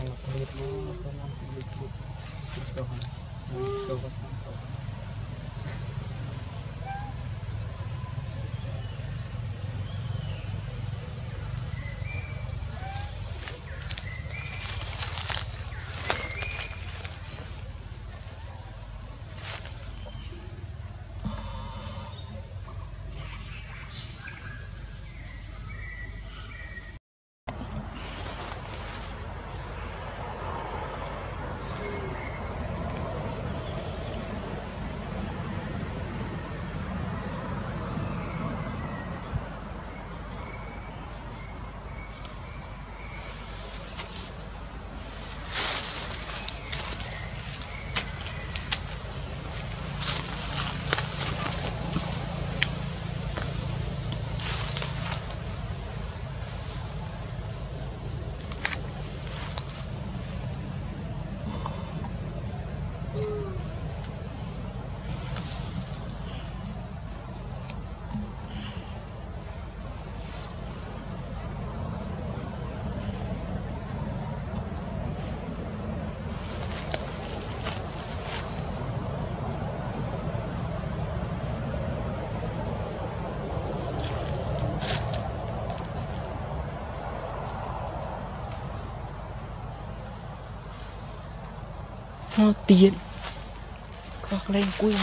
មកព្រៀបមកទៅមកព្រៀបជួបទៅហើយទៅគាត់ទៅ khó tiền. Khó lên quên